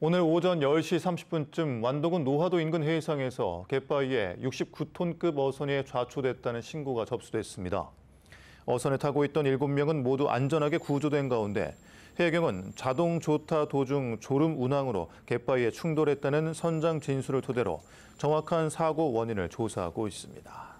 오늘 오전 10시 30분쯤 완도군 노하도 인근 해상에서 갯바위에 69톤급 어선이 좌초됐다는 신고가 접수됐습니다. 어선에 타고 있던 7명은 모두 안전하게 구조된 가운데 해경은 자동 조타 도중 졸음 운항으로 갯바위에 충돌했다는 선장 진술을 토대로 정확한 사고 원인을 조사하고 있습니다.